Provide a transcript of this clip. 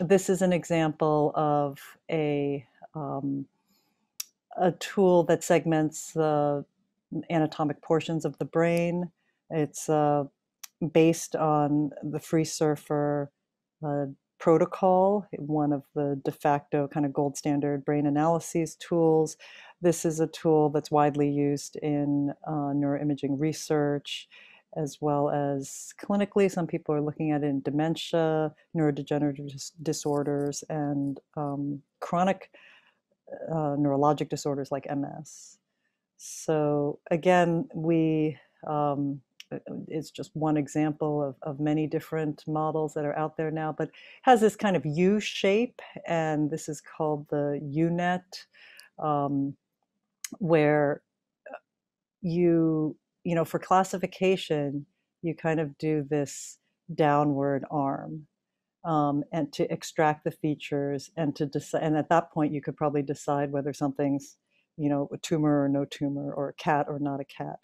this is an example of a um, a tool that segments the anatomic portions of the brain. It's uh, based on the FreeSurfer uh, protocol, one of the de facto kind of gold standard brain analyses tools. This is a tool that's widely used in uh, neuroimaging research as well as clinically. Some people are looking at it in dementia, neurodegenerative dis- disorders, and um, chronic uh, neurologic disorders like MS. So again, we um, it's just one example of, of many different models that are out there now, but has this kind of U shape, and this is called the UNet, um, where uh, you you know for classification you kind of do this downward arm um, and to extract the features and to decide and at that point you could probably decide whether something's you know a tumor or no tumor or a cat or not a cat